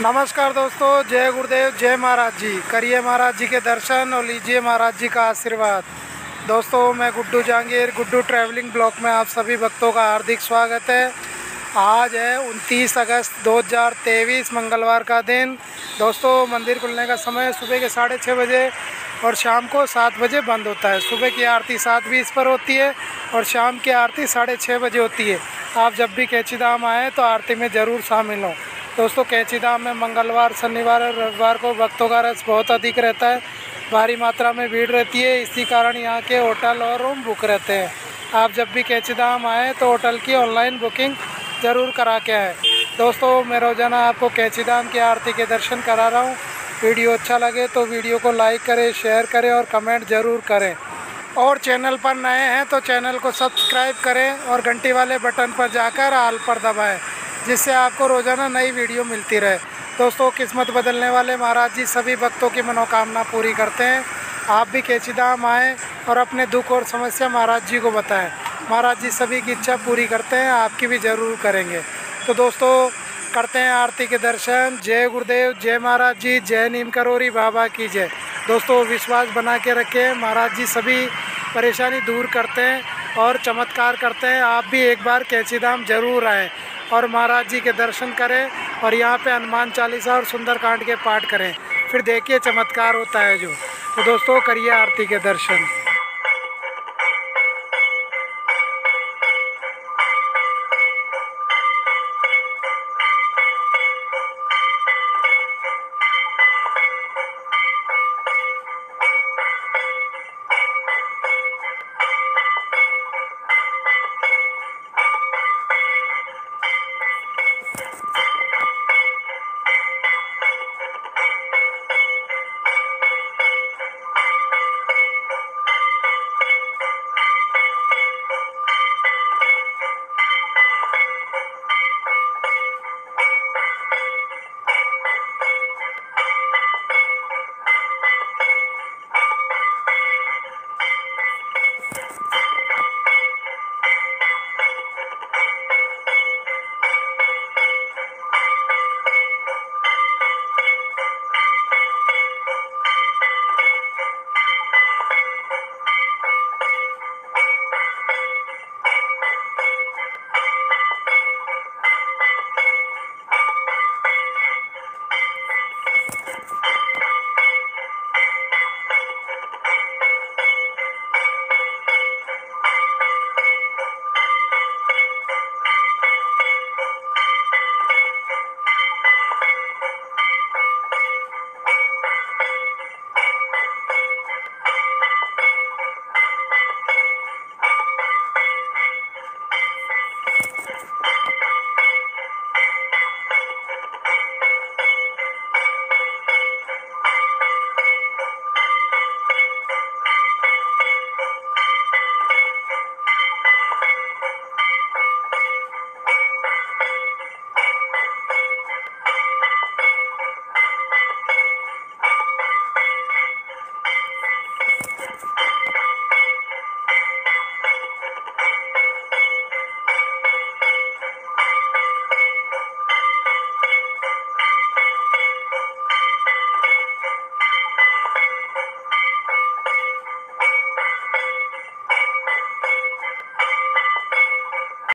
नमस्कार दोस्तों, जय गुरुदेव, जय महाराज जी। करिए महाराज जी के दर्शन और लीजिए महाराज जी का आशीर्वाद। दोस्तों, मैं गुड्डू जहांगीर गुड्डू ट्रैवलिंग ब्लॉक में आप सभी भक्तों का हार्दिक स्वागत है। आज है 29 अगस्त 2023 मंगलवार का दिन। दोस्तों, मंदिर खुलने का समय सुबह के साढ़े छः बजे और शाम को सात बजे बंद होता है। सुबह की आरती सात बीस पर होती है और शाम की आरती साढ़े छः बजे होती है। आप जब भी कैची धाम आएँ तो आरती में ज़रूर शामिल हों। दोस्तों कैची धाम में मंगलवार, शनिवार और रविवार को भक्तों का रस बहुत अधिक रहता है। भारी मात्रा में भीड़ रहती है, इसी कारण यहाँ के होटल और रूम बुक रहते हैं। आप जब भी कैची धाम आएँ तो होटल की ऑनलाइन बुकिंग ज़रूर करा के आए। दोस्तों, मैं रोज़ाना आपको कैची धाम की आरती के दर्शन करा रहा हूँ। वीडियो अच्छा लगे तो वीडियो को लाइक करें, शेयर करें और कमेंट ज़रूर करें। और चैनल पर नए हैं तो चैनल को सब्सक्राइब करें और घंटी वाले बटन पर जाकर आल पर दबाएँ। जिससे आपको रोज़ाना नई वीडियो मिलती रहे। दोस्तों, किस्मत बदलने वाले महाराज जी सभी भक्तों की मनोकामना पूरी करते हैं। आप भी कैची धाम आएँ और अपने दुख और समस्या महाराज जी को बताएँ। महाराज जी सभी की इच्छा पूरी करते हैं, आपकी भी ज़रूर करेंगे। तो दोस्तों, करते हैं आरती के दर्शन। जय गुरुदेव, जय महाराज जी, जय नीम करोरी, बाबा की जय। दोस्तों, विश्वास बना के रखें। महाराज जी सभी परेशानी दूर करते हैं। और चमत्कार करते हैं। आप भी एक बार कैची धाम ज़रूर आएँ और महाराज जी के दर्शन करें और यहाँ पे हनुमान चालीसा और सुंदरकांड के पाठ करें। फिर देखिए चमत्कार होता है जो। तो दोस्तों, करिए आरती के दर्शन।